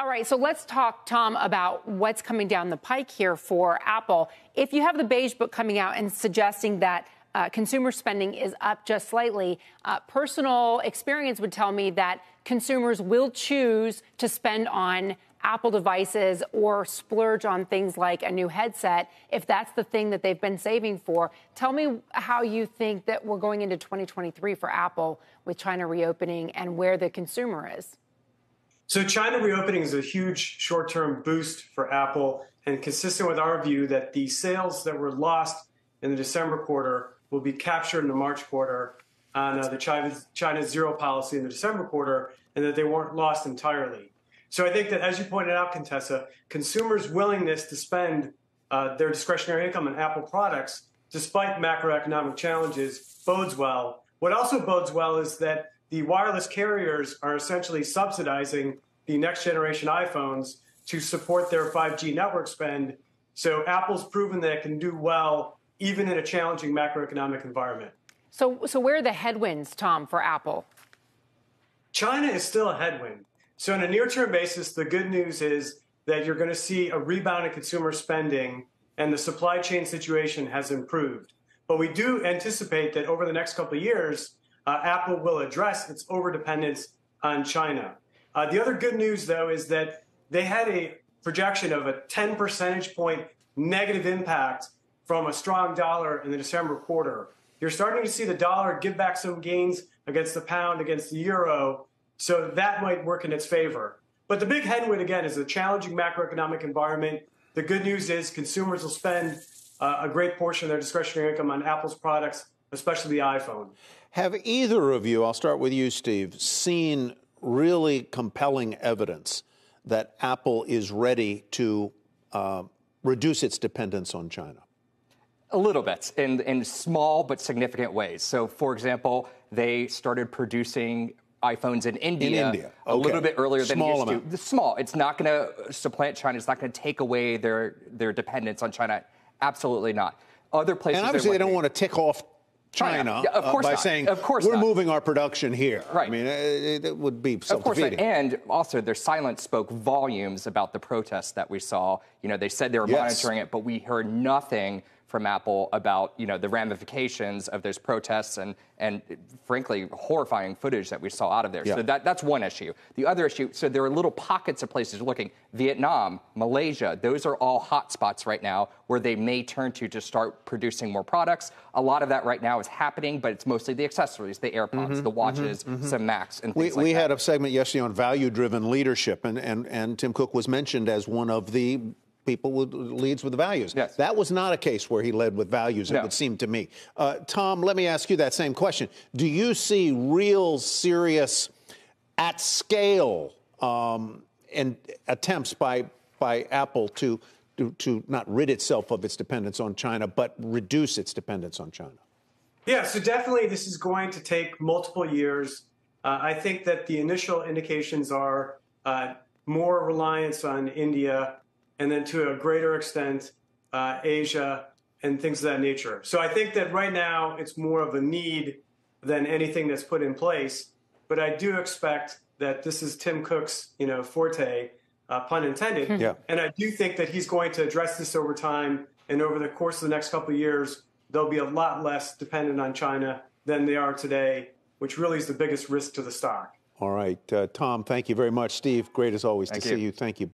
All right, so let's talk, Tom, about what's coming down the pike here for Apple. If you have the Beige Book coming out and suggesting that uh, consumer spending is up just slightly, uh, personal experience would tell me that consumers will choose to spend on Apple devices or splurge on things like a new headset if that's the thing that they've been saving for. Tell me how you think that we're going into 2023 for Apple with China reopening and where the consumer is. So China reopening is a huge short-term boost for Apple and consistent with our view that the sales that were lost in the December quarter will be captured in the March quarter on uh, the China's, China's zero policy in the December quarter and that they weren't lost entirely. So I think that, as you pointed out, Contessa, consumers' willingness to spend uh, their discretionary income on Apple products, despite macroeconomic challenges, bodes well. What also bodes well is that the wireless carriers are essentially subsidizing the next generation iPhones to support their 5G network spend. So Apple's proven that it can do well even in a challenging macroeconomic environment. So, so where are the headwinds, Tom, for Apple? China is still a headwind. So, on a near term basis, the good news is that you're going to see a rebound in consumer spending and the supply chain situation has improved. But we do anticipate that over the next couple of years, uh, Apple will address its overdependence on China. Uh, the other good news, though, is that they had a projection of a 10 percentage point negative impact from a strong dollar in the December quarter. You're starting to see the dollar give back some gains against the pound, against the euro, so that might work in its favor. But the big headwind, again, is a challenging macroeconomic environment. The good news is consumers will spend uh, a great portion of their discretionary income on Apple's products, especially the iPhone. Have either of you, I'll start with you, Steve, seen really compelling evidence that Apple is ready to uh, reduce its dependence on China? A little bit, in, in small but significant ways. So, for example, they started producing iPhones in India, in India. Okay. a little bit earlier than small it used amount. to. Small. It's not going to supplant China. It's not going to take away their their dependence on China. Absolutely not. Other places. And obviously, they don't want to tick off China, Yeah, of course uh, by not. saying of course we're not. moving our production here. Right. I mean, it, it would be Of course, not. and also their silence spoke volumes about the protests that we saw. You know, they said they were Yes. monitoring it, but we heard nothing from Apple about you know the ramifications of those protests and and frankly horrifying footage that we saw out of there. Yeah. So that that's one issue. The other issue, so there are little pockets of places looking. Vietnam, Malaysia, those are all hot spots right now where they may turn to to start producing more products. A lot of that right now is happening, but it's mostly the accessories, the AirPods, the watches, some Macs, and Mm-hmm, we, things like we that. had a segment yesterday on value-driven leadership, and, and, and Tim Cook was mentioned as one of the people who leads with values. Yes. That was not a case where he led with values, it No. would seem to me. Uh, Tom, let me ask you that same question. Do you see real, serious, at scale um, and attempts by, by Apple to, to, to not rid itself of its dependence on China, but reduce its dependence on China? Yeah, so definitely this is going to take multiple years. Uh, I think that the initial indications are uh, more reliance on India and then to a greater extent, uh, Asia and things of that nature. So I think that right now it's more of a need than anything that's put in place. But I do expect that this is Tim Cook's, you know, forte, uh, pun intended. Yeah. And I do think that he's going to address this over time. And over the course of the next couple of years, they'll be a lot less dependent on China than they are today, which really is the biggest risk to the stock. All right. Uh, Tom, thank you very much. Steve, great as always Thank to you. see you. Thank you.